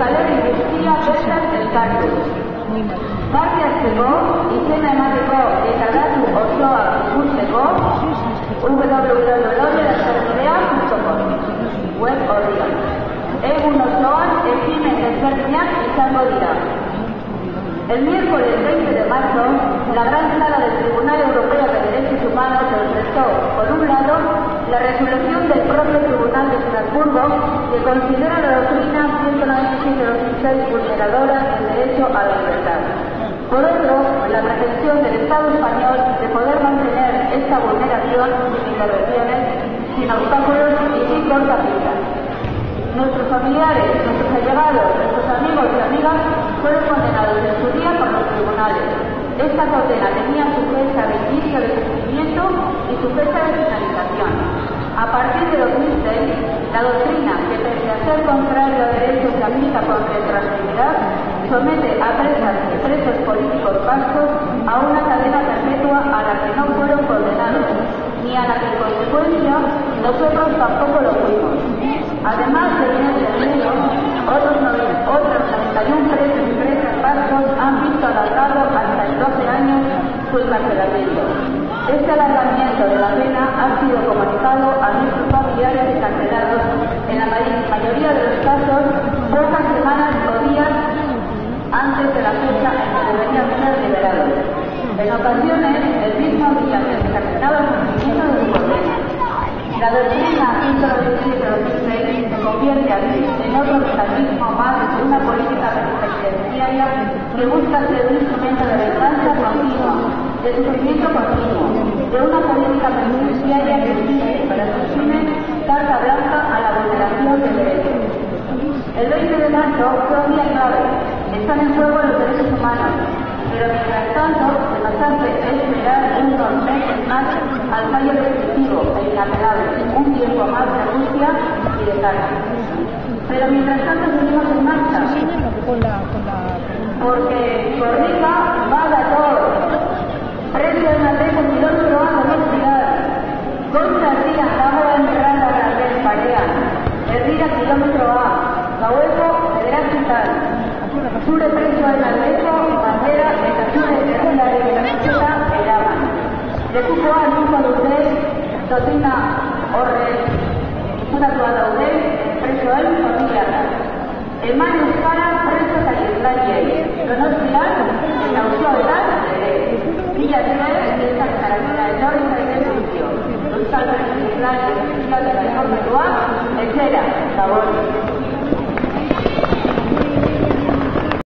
Jerusalén vestía pesas del Tartus. Partiazteko, izena emateko eta datu osoa ikusteko www.sartorea.com web horrian. Egun osoan ekimen ezberdinak izango dira. El miércoles 20 de marzo, la gran sala del Tribunal Europeo de Derechos Humanos presentó, por un lado, la resolución del propio Tribunal de Estrasburgo que considera la doctrina 197 vulneradora del derecho a la libertad. Por otro, la pretensión del Estado español de poder mantener esta vulneración sin intervenciones, sin obstáculos y sin cortapisas. Nuestros familiares, nuestros allegados, nuestros amigos y amigas fueron condenados en su día por los tribunales. Esta condena tenía su fecha de inicio de cumplimiento y su fecha de finalización. A partir de 2006, la doctrina, que pese a ser contraria a derechos que aplica con retroactividad, somete a presas y presos políticos vascos a una cadena perpetua a la que no fueron condenados, ni a la que en consecuencia nosotros tampoco lo fuimos. Además de medio, otros, otros 91 presos y presas vascos han visto alargado hasta el 12 años su encarcelamiento. Este alargamiento de la pena ha sido comunicado pocas semanas o días antes de la fecha en que deberían ser liberados. En ocasiones, el mismo día que se terminaba el cumplimiento de su condena. La doctrina 127 se convierte así en otro mecanismo más de una política penitenciaria que busca ser un instrumento de venganza continua, de sufrimiento continuo, de una política penitenciaria que exige para sus fines carta blanca a la vulneración de derechos. El 20 de un clave. Están en juego los derechos humanos. Pero mientras tanto, se nos hace esperar unos meses más al fallo definitivo e inapelable, Lekukoa nuko dute dotina horre ikunatua daude presoen familiarak. Eman